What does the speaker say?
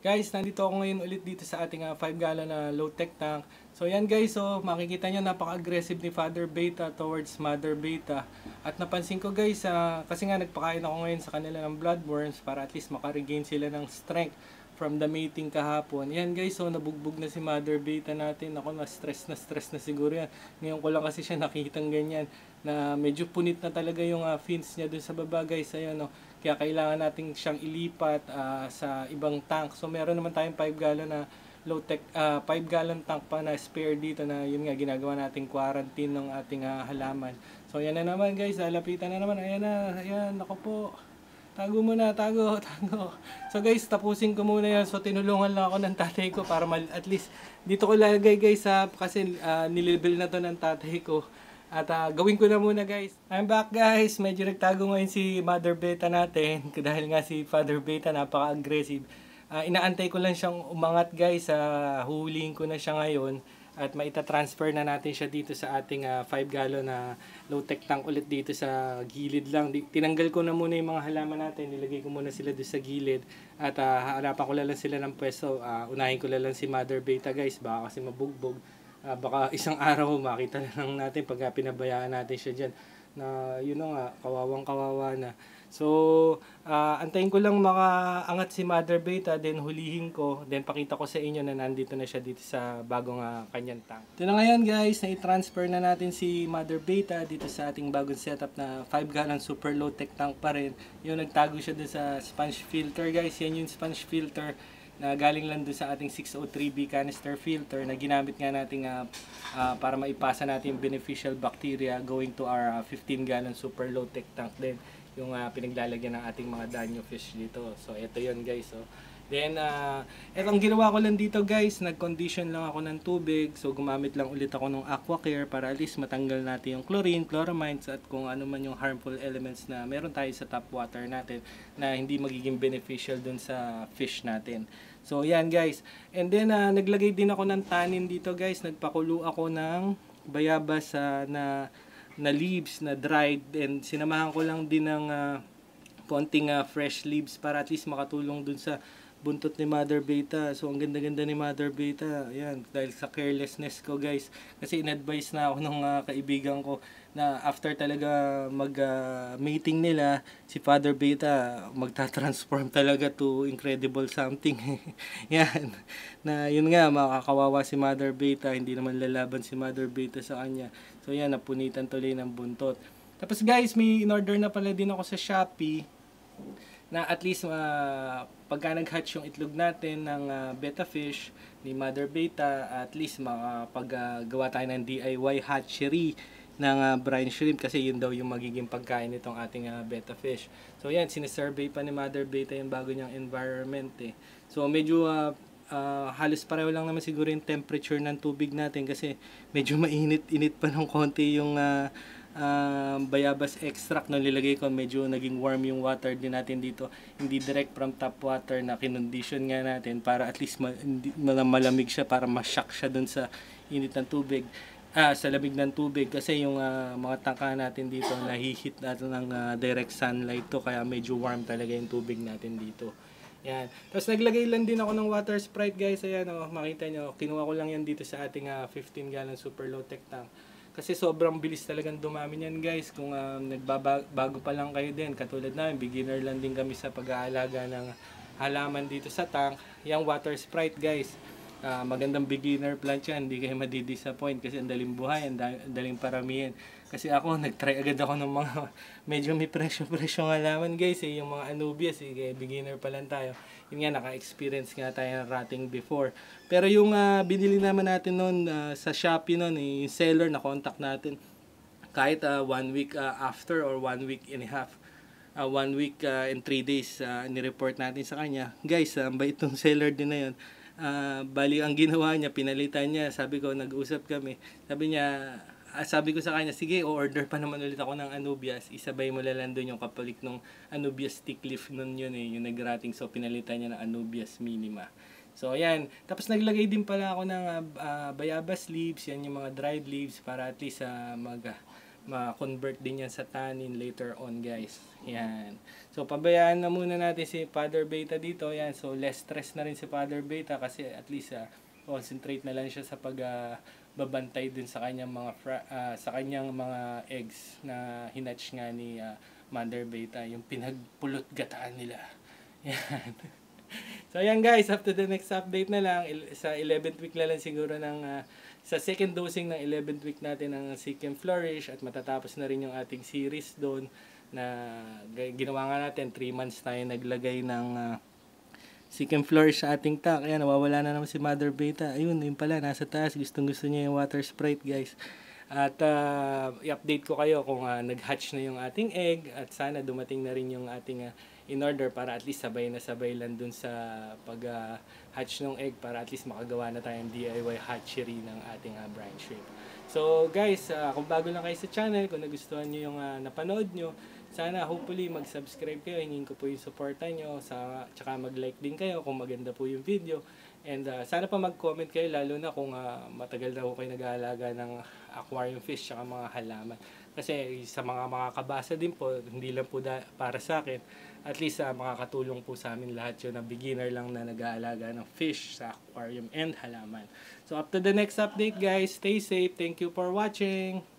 Guys, nandito ako ngayon ulit dito sa ating 5 gallon na low-tech tank. So yan guys, so makikita nyo napaka-aggressive ni Father Beta towards Mother Beta. At napansin ko guys, ah, kasi nga nagpakain ako ngayon sa kanila ng bloodworms para at least makaregain sila ng strength from the mating kahapon. Yan guys, so nabugbog na si Mother Beta natin. Ako na stress na stress na siguro yan. Ngayon ko lang kasi siya nakitang ganyan na medyo punit na talaga yung uh, fins niya dun sa baba guys. Ayan no. Kaya kailangan natin siyang ilipat uh, sa ibang tank. So meron naman tayong 5 gallon na low tech uh, 5 gallon tank pa na spare dito na yun nga ginagawa nating quarantine ng ating uh, halaman. So yan na naman guys, lalapitan na naman. Ayan na, ayan, ako po. Tago muna, tago, tago. So guys, tapusin ko muna yan. So tinulungan lang ako ng tatay ko para mal at least dito ko lagay guys ha, kasi uh, nilibel na to ng tatay ko. At uh, gawin ko na muna guys. I'm back guys. Medyo nagtago ngayon si Mother Beta natin. Dahil nga si Father Beta napaka-aggressive. Uh, inaantay ko lang siyang umangat guys. Uh, huhulihin ko na siya ngayon. At maita-transfer na natin siya dito sa ating 5 uh, gallon na low-tech tank ulit dito sa gilid lang. Tinanggal ko na muna yung mga halaman natin. Nilagay ko muna sila doon sa gilid. At uh, harapan ko lang sila ng pwesto. Uh, unahin ko lang si Mother Beta guys. Baka kasi mabugbog uh, baka isang araw makita na lang natin pag pinabayaan natin siya dyan. Na yun know, nga kawawang kawawa na. So uh, antayin ko lang makaangat si Mother Beta then hulihin ko then pakita ko sa inyo na nandito na siya dito sa bagong uh, kanyang tank. Ito na ngayon guys na i-transfer na natin si Mother Beta dito sa ating bagong setup na 5 gallon super low tech tank pa rin. Yung nagtago siya dun sa sponge filter. Guys yan yung sponge filter na galing lang doon sa ating 603B canister filter na ginamit nga natin uh, uh, para maipasa natin beneficial bacteria going to our uh, 15 gallon super low tech tank din yung uh, pinaglalagyan ng ating mga danyo fish dito. So ito yon guys so Then, uh, etong ginawa ko lang dito guys, nag-condition lang ako ng tubig. So, gumamit lang ulit ako ng AquaCare para at least matanggal natin yung chlorine, chloramines, at kung ano man yung harmful elements na meron tayo sa tap water natin na hindi magiging beneficial dun sa fish natin. So, yan guys. And then, uh, naglagay din ako ng tanin dito guys. Nagpakulo ako ng bayabas uh, na, na leaves, na dried. And sinamahan ko lang din ng uh, konting uh, fresh leaves para at least makatulong dun sa buntot ni Mother Beta. So, ang ganda-ganda ni Mother Beta. Ayan, dahil sa carelessness ko, guys. Kasi in-advise na ako ng uh, kaibigan ko na after talaga mag-mating uh, nila, si Father Beta magta-transform talaga to incredible something. Yan. Na yun nga, makakawawa si Mother Beta. Hindi naman lalaban si Mother Beta sa kanya. So, yan, napunitan tuloy ng buntot. Tapos guys, may in-order na pala din ako sa Shopee na at least uh, pagka nag-hatch yung itlog natin ng uh, beta fish ni mother beta at least makapaggawa uh, tayo ng DIY hatchery ng uh, brine shrimp kasi yun daw yung magiging pagkain nitong ating uh, beta fish so yan sinisurvey pa ni mother beta yung bago niyang environment eh. So medyo uh, uh, halos pareho lang naman siguro yung temperature ng tubig natin kasi medyo mainit-init pa ng konti yung uh, uh, bayabas extract na nilagay ko medyo naging warm yung water din natin dito hindi direct from tap water na kinondisyon nga natin para at least ma- hindi, malamig siya para ma-shock siya dun sa init ng tubig ah, sa lamig ng tubig kasi yung uh, mga tangka natin dito nahihit natin ng uh, direct sunlight to kaya medyo warm talaga yung tubig natin dito yan. Tapos naglagay lang din ako ng water sprite guys. Ayan oh, makita nyo. Kinuha ko lang yan dito sa ating uh, 15 gallon super low tech tank. Kasi sobrang bilis talagang dumami niyan guys. Kung uh, nagbabago pa lang kayo din, katulad namin, beginner lang din kami sa pag-aalaga ng halaman dito sa tank. Yung water sprite guys, uh, magandang beginner plant yan. Hindi kayo madidisappoint kasi ang daling buhay, ang daling paramihin. Kasi ako, nag-try agad ako ng mga medyo may presyo-presyo ng halaman guys. Eh, yung mga Anubias, eh, beginner pa lang tayo yun nga naka-experience nga tayo ng rating before. Pero yung uh, binili naman natin noon uh, sa Shopee noon, eh, yung seller na contact natin kahit uh, one week uh, after or one week and a half uh, one week uh, and three days uh, ni-report natin sa kanya. Guys, uh, ba itong seller din na yun? Uh, bali ang ginawa niya, pinalitan niya. Sabi ko, nag-usap kami. Sabi niya, uh, sabi ko sa kanya, sige, o-order pa naman ulit ako ng Anubias. Isabay mo lang doon yung kapalik ng Anubias stick leaf nun yun eh, yung nagrating. So, pinalitan niya ng Anubias minima. So, ayan. Tapos, naglagay din pala ako ng uh, bayabas leaves. Yan yung mga dried leaves para at least uh, mag, uh, ma-convert din yan sa tannin later on guys. Yan. So pabayaan na muna natin si Father Beta dito. Yan. So less stress na rin si Father Beta kasi at least ah, concentrate na lang siya sa pag ah, babantay din sa kanyang mga fra- ah, sa kanyang mga eggs na hinatch nga ni ah, Mother Beta, yung pinagpulot gataan nila. Yan. So ayan guys, to the next update na lang. Sa 11th week na lang siguro ng ah, sa second dosing ng 11th week natin ng Seek and Flourish at matatapos na rin yung ating series doon na ginawa nga natin 3 months tayo naglagay ng ah, Seek and Flourish sa ating tank. Ayan, nawawala na naman si Mother Beta. Ayun, yun pala, nasa taas. Gustong gusto niya yung water sprite guys. At ah, i-update ko kayo kung ah, nag-hatch na yung ating egg at sana dumating na rin yung ating ah, in order para at least sabay na sabay lang dun sa pag ah, hatch ng egg para at least makagawa na tayong DIY hatchery ng ating uh, brine shrimp. So guys, ah, kung bago lang kayo sa channel, kung nagustuhan nyo yung ah, napanood nyo, sana hopefully mag-subscribe kayo, hingin ko po yung suporta nyo, sa, tsaka mag-like din kayo kung maganda po yung video. And ah, sana pa mag-comment kayo lalo na kung ah, matagal na po kayo nag-aalaga ng aquarium fish tsaka mga halaman. Kasi sa mga makakabasa din po, hindi lang po da- para sa akin, at least ah, makakatulong po sa amin lahat yun na beginner lang na nag-aalaga ng fish sa aquarium and halaman. So up to the next update guys, stay safe, thank you for watching!